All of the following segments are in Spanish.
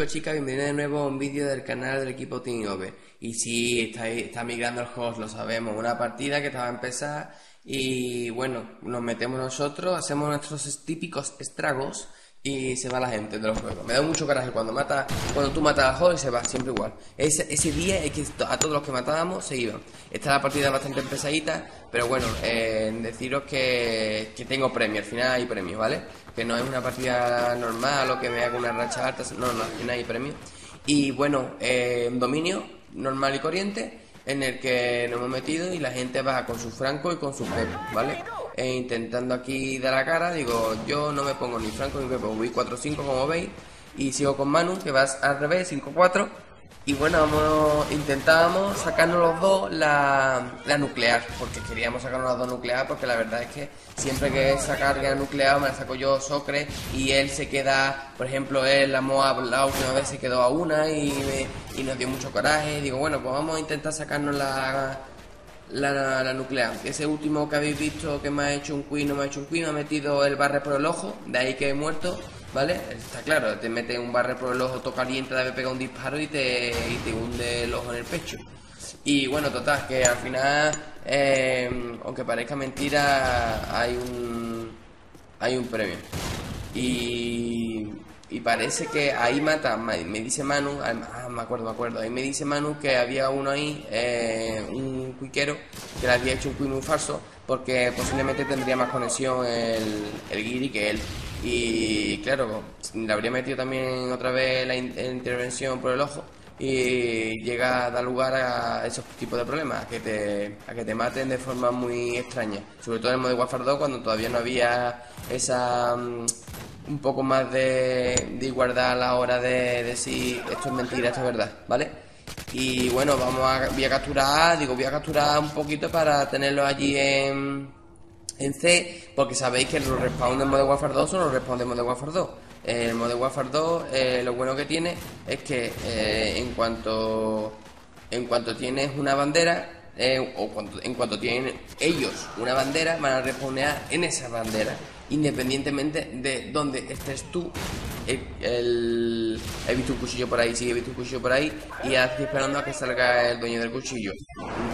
chicos, chicas, bienvenidos de nuevo a un vídeo del canal del equipo Team Y sí, está, está migrando el host, lo sabemos, una partida que estaba a empezar y bueno, nos metemos nosotros, hacemos nuestros típicos estragos y se va la gente de los juegos. Me da mucho coraje cuando mata, cuando tú matas juego y se va, siempre igual. Ese, ese día es que a todos los que matábamos se iban. Esta la partida bastante pesadita, pero bueno, eh, deciros que, que tengo premio, al final hay premio, ¿vale? Que no es una partida normal o que me haga una racha alta, no, no, al final hay premio. Y bueno, eh, dominio normal y corriente en el que nos hemos metido y la gente va con su franco y con su pepo, ¿vale? E intentando aquí dar la cara, digo, yo no me pongo ni franco ni pepo, voy 4-5 como veis y sigo con Manu, que vas al revés, 5-4 y bueno, vamos, intentábamos sacarnos los dos la, nuclear, porque queríamos sacarnos las dos nuclear, porque la verdad es que siempre que sacar la nuclear me la saco yo Socre y él se queda, por ejemplo, él, la Moab, la última vez se quedó a una y, y nos dio mucho coraje. digo, bueno, pues vamos a intentar sacarnos la, la, nuclear. Ese último que habéis visto que me ha hecho un queen, no me ha hecho un queen, me ha metido el barre por el ojo, de ahí que he muerto. ¿vale? Está claro, te mete un barre por el ojo, toca caliente, debe pegar un disparo y te, y te hunde el ojo en el pecho. Y bueno, total, que al final, eh, aunque parezca mentira, hay un, hay un premio. Y, y parece que ahí mata, me dice Manu, ah, me acuerdo, me acuerdo, ahí me dice Manu que había uno ahí, eh, un cuiquero, que le había hecho un cuique muy falso, porque posiblemente tendría más conexión el, el Giri que él. Y claro, le habría metido también otra vez la, intervención por el ojo y llega a dar lugar a esos tipos de problemas, a que te, a que te maten de forma muy extraña. Sobre todo en el modo Warfare 2 cuando todavía no había esa mm, un poco más de, de igualdad a la hora de decir esto es mentira, esto es verdad, ¿vale? Y bueno, vamos a, voy a capturar, digo, voy a capturar un poquito para tenerlo allí en en C, porque sabéis que los respawn de Modern Warfare 2 son los respawn de Modern Warfare 2. El Modern Warfare 2 eh, lo bueno que tiene es que eh, en cuanto en cuanto tienes una bandera eh, o en cuanto tienen ellos una bandera van a respawnear en esa bandera independientemente de dónde estés tú el, he visto un cuchillo por ahí, sí, he visto un cuchillo por ahí y estoy esperando a que salga el dueño del cuchillo.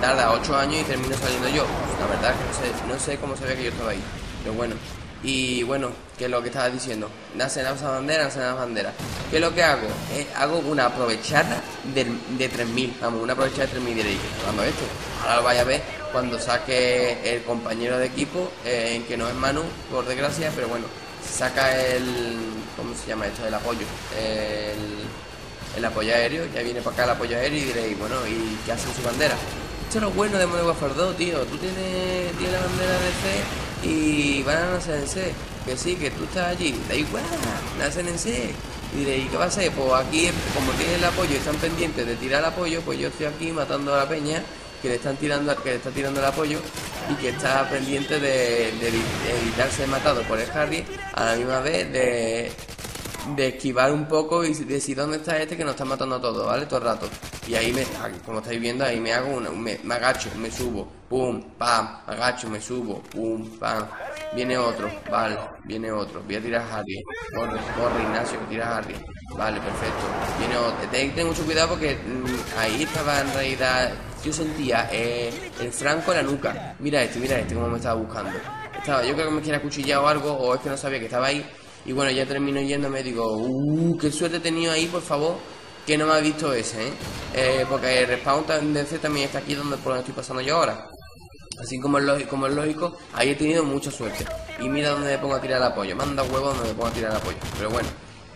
Tarda 8 años y termino saliendo yo. La verdad que no sé, no sé cómo sabía que yo estaba ahí, pero bueno. Y bueno, que es lo que estaba diciendo, nace en esa bandera, nace en la bandera. ¿Qué es lo que hago? Eh, hago una aprovechada de, de 3000, vamos, una aprovechada de 3000 diréis, cuando esto? Ahora lo vaya a ver cuando saque el compañero de equipo, eh, que no es Manu, por desgracia, pero bueno, saca el. ¿Cómo se llama esto? El apoyo. El, el apoyo aéreo. Ya viene para acá el apoyo aéreo y diréis, bueno, ¿y qué hace su bandera? Esto es lo bueno de Modern Warfare 2, tío. Tú tienes, tienes la bandera de C y van a nacer en C. Que sí, que tú estás allí. Da igual, nacen en C. Y diréis, ¿qué va a ser? Pues aquí, como tiene el apoyo y están pendientes de tirar el apoyo, pues yo estoy aquí matando a la peña que le están tirando, que le está tirando el apoyo y que está pendiente de, evitarse matado por el Harry a la misma vez de, de esquivar un poco y decir dónde está este que nos está matando a todos, ¿vale? Todo el rato. Y ahí me, como estáis viendo, ahí me hago una, me, agacho, me subo, pum, pam, agacho, me subo, pum, pam. Viene otro, vale, viene otro. Voy a tirar a Harry. Corre, corre, Ignacio, que tira a Harry. Vale, perfecto. Viene otro. Ten, mucho cuidado porque mm, ahí estaba en realidad yo sentía eh, el franco en la nuca. Mira este, mira este, como me estaba buscando. Estaba, yo creo que me quiera cuchillar o algo, o es que no sabía que estaba ahí. Y bueno, ya termino yéndome, digo, uh, qué suerte he tenido ahí, por favor, que no me ha visto ese, ¿eh? eh porque el respawn de C también está aquí donde, por donde estoy pasando yo ahora. Así como es, lógico, lógico, ahí he tenido mucha suerte. Y mira dónde me pongo a tirar el apoyo. Manda huevo donde me pongo a tirar el apoyo. Pero bueno,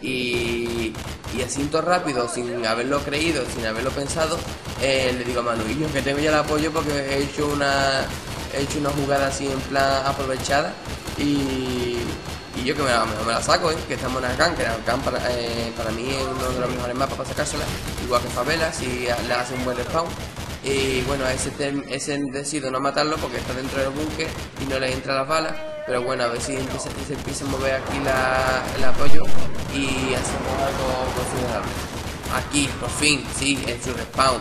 y, y así rápido, sin haberlo creído, sin haberlo pensado, eh, le digo a Manu, y yo que tengo ya el apoyo porque he hecho una he hecho una jugada así en plan aprovechada y, y yo que me la, me la saco, ¿eh? que estamos en Arcan, que Arcan para, eh, para mí es uno de los mejores mapas para sacársela, igual que Favela, si le hace un buen respawn. Y bueno, ese, ese decido no matarlo porque está dentro del búnker y no le entra las balas. Pero bueno, a ver si empieza, se empieza a mover aquí la, el apoyo y hacemos algo considerable. Aquí, por fin, sí, en su respawn.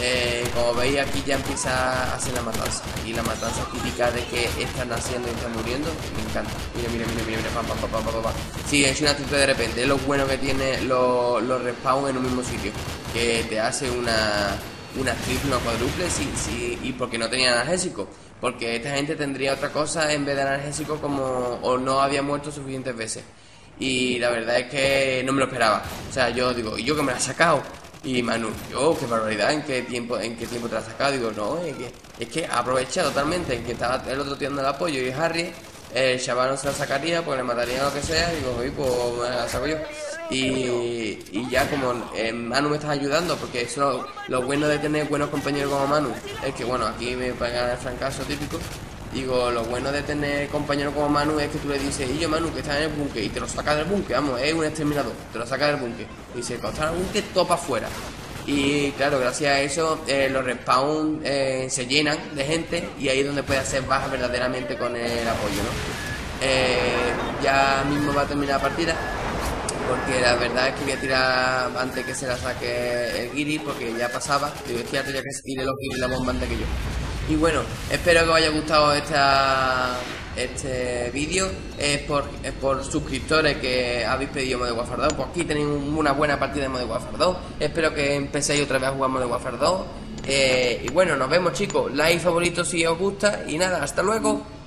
Eh, como veis aquí ya empieza a hacer la matanza y la matanza típica de que están naciendo y están muriendo me encanta mira mira mira mira, mira pam, pam, pam, pam, pam, sí es una triple de repente es lo bueno que tiene los, los respawn en un mismo sitio que te hace una una triple o cuádruple sí, y porque no tenía analgésico porque esta gente tendría otra cosa en vez de analgésico como o no había muerto suficientes veces y la verdad es que no me lo esperaba o sea yo digo ¿y yo que me la he sacado? Y Manu, yo, qué barbaridad, ¿en qué tiempo, en qué tiempo te has sacado? Digo, no, es que, es que aprovecha totalmente en que estaba el otro tirando el apoyo y Harry, el chaval no se la sacaría, pues le mataría lo que sea, digo, oye, pues me la saco yo. Y, y ya como eh, Manu me está ayudando, porque eso lo bueno de tener buenos compañeros como Manu, es que bueno, aquí me pagan el francazo típico, Digo, lo bueno de tener compañeros como Manu es que tú le dices, y yo Manu, que está en el búnker, y te lo saca del búnker, vamos, es un exterminador, te lo saca del búnker. Y se cuando está en el búnker, topa afuera. Y claro, gracias a eso eh, los respawn eh, se llenan de gente y ahí es donde puede hacer baja verdaderamente con el apoyo, ¿no? Eh, ya mismo va a terminar la partida porque la verdad es que voy a tirar antes que se la saque el Giri porque ya pasaba. Digo, es que ya tenía que tire los Giri la bomba antes que yo. Y bueno, espero que os haya gustado esta, este vídeo. Es por, por suscriptores que habéis pedido Modern Warfare 2. Pues aquí tenéis una buena partida de Modern Warfare 2. Espero que empecéis otra vez a jugar Modern Warfare 2. Eh, y bueno, nos vemos chicos. Like favorito si os gusta. Y nada, hasta luego.